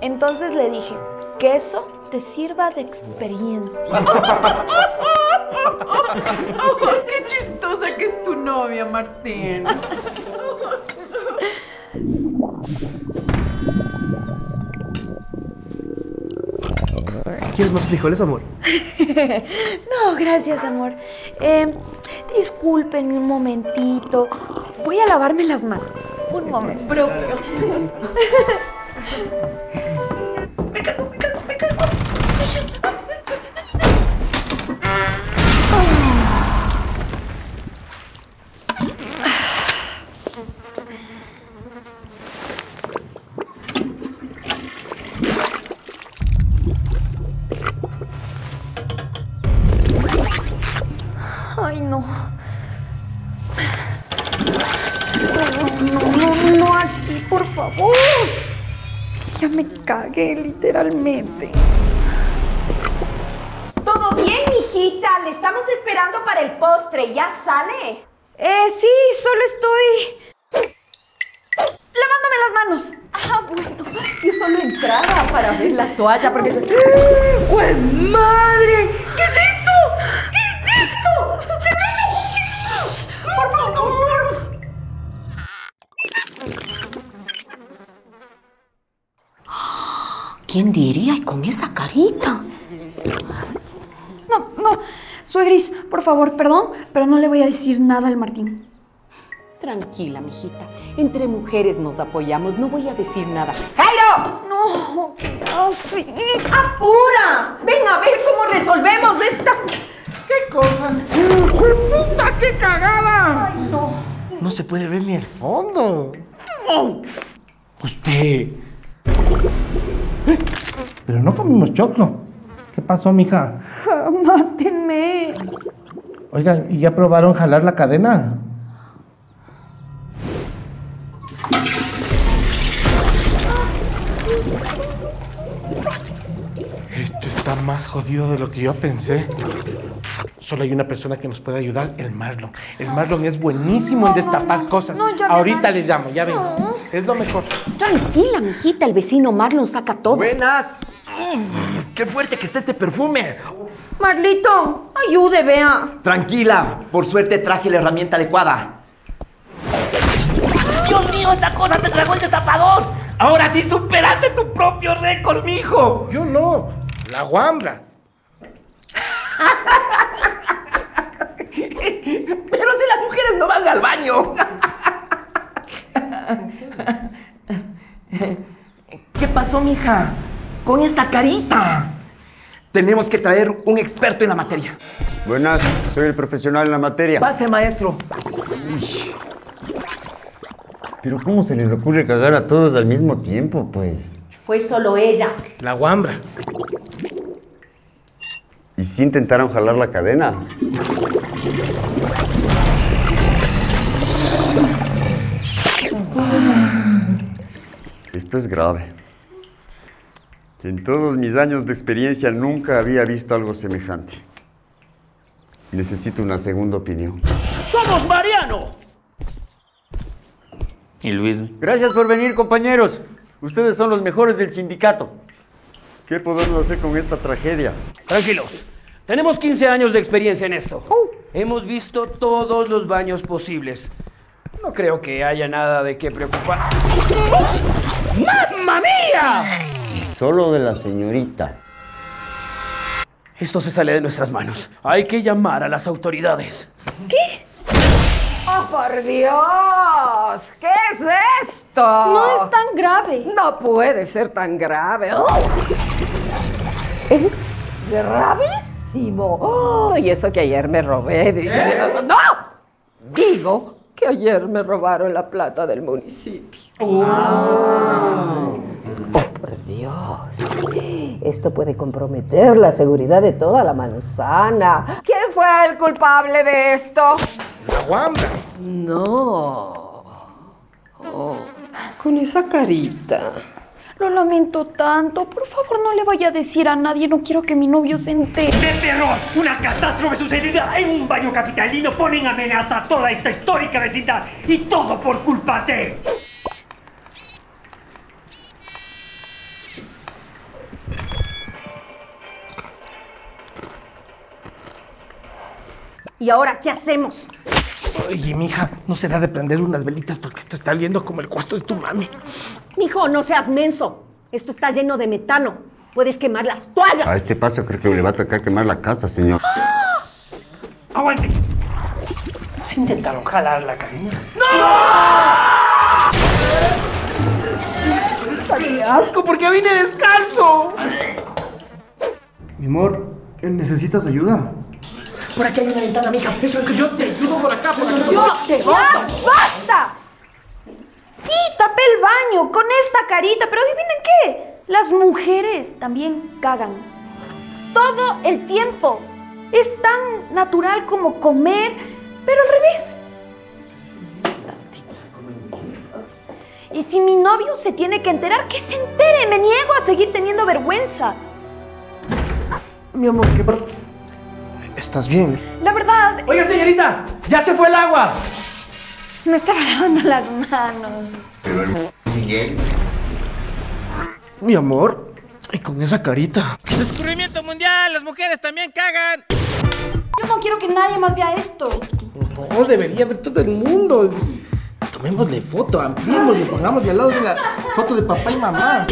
Entonces le dije, que eso te sirva de experiencia. ¡Qué chistosa que es tu novia, Martín! ¿Quieres más frijoles, amor? no, gracias, amor. Eh, discúlpenme un momentito. Voy a lavarme las manos. Un momento. Bro. Favor. Ya me cagué, literalmente. ¿Todo bien, mijita? Le estamos esperando para el postre. ¿Ya sale? Eh, sí, solo estoy... lavándome las manos. Ah, bueno. Yo solo entraba para ver la toalla porque... ¡Pues madre! ¿Qué es esto? ¿Qué es esto? ¡Por favor! ¿Quién diría y con esa carita? No, no. Suegris, por favor, perdón, pero no le voy a decir nada al Martín. Tranquila, mijita. Entre mujeres nos apoyamos. No voy a decir nada. ¡Jairo! No, ¿qué así? ¡Apura! Ven a ver cómo resolvemos esta... ¿Qué cosa? ¡Puta, qué cagada! Ay, no. No se puede ver ni el fondo. Usted. Pero no comimos choclo. ¿Qué pasó, mija? Ah, Mátenme. Oigan, ¿y ya probaron jalar la cadena? Esto está más jodido de lo que yo pensé. Solo hay una persona que nos puede ayudar, el Marlon. El Marlon es buenísimo en destapar cosas. no, Ahorita les llamo, ya vengo. Es lo mejor. Tranquila, mijita. El vecino Marlon saca todo. Buenas. Mm, ¡Qué fuerte que está este perfume! Marlito, ayude, vea. Tranquila, por suerte traje la herramienta adecuada. ¡Dios mío, esta cosa se tragó el destapador! ¡Ahora sí superaste tu propio récord, mijo! Yo no, la guambra. Pero si las mujeres no van al baño. ¿Qué pasó, mija? Con esta carita. Tenemos que traer un experto en la materia. Buenas, soy el profesional en la materia. Pase, maestro. Pero ¿cómo se les ocurre cagar a todos al mismo tiempo, pues? Fue solo ella. La guambra. ¿Y si intentaron jalar la cadena? Esto es grave. En todos mis años de experiencia nunca había visto algo semejante. Necesito una segunda opinión. ¡Somos Mariano! ¿Y Luis? Gracias por venir, compañeros. Ustedes son los mejores del sindicato. ¿Qué podemos hacer con esta tragedia? Tranquilos. Tenemos 15 años de experiencia en esto. Hemos visto todos los baños posibles. No creo que haya nada de qué preocupar. ¡Mamma mía! Solo de la señorita. Esto se sale de nuestras manos. Hay que llamar a las autoridades. ¡Oh, por Dios! ¿Qué es esto? No es tan grave. No puede ser tan grave. ¡Oh! Es gravísimo. ¡Oh! y eso que ayer me robé. digo, ¡No! Digo que ayer me robaron la plata del municipio. ¡Oh, por Dios! Esto puede comprometer la seguridad de toda la manzana. ¿Quién fue el culpable de esto? La guambra. No. Oh, con esa carita. Lo lamento tanto. Por favor, no le vaya a decir a nadie. No quiero que mi novio se entere. ¡De terror! Una catástrofe sucedida en un baño capitalino pone en amenaza a toda esta histórica vecindad. Y todo por culpa de... ¿Y ahora qué hacemos? Oye, mija, ¿no será de prender unas velitas porque esto está oliendo como el cuarto de tu mami? Mijo, no seas menso. Esto está lleno de metano. Puedes quemar las toallas. A este paso creo que le va a tocar quemar la casa, señor. ¡Aguante! ¿Se intentaron jalar la cadena? ¡Qué asco! porque vine descalzo! Mi amor, ¿necesitas ayuda? Por aquí hay una ventana, mija. Eso es, yo te ayudo por acá, por acá. ¡Yo te ¡Ya, basta! Sí, tapé el baño con esta carita, pero adivinen qué. Las mujeres también cagan. Todo el tiempo. Es tan natural como comer, pero al revés. Y si mi novio se tiene que enterar, que se entere. Me niego a seguir teniendo vergüenza. Mi amor, ¿qué por... ¿Estás bien? La verdad, Oiga, señorita, ya se fue el agua. Me estaba lavando las manos. Mi amor, y con esa carita. Descubrimiento mundial, las mujeres también cagan. Yo no quiero que nadie más vea esto. No, debería ver todo el mundo. Tomémosle foto, ampliémosle, pongámosle al lado de la foto de papá y mamá.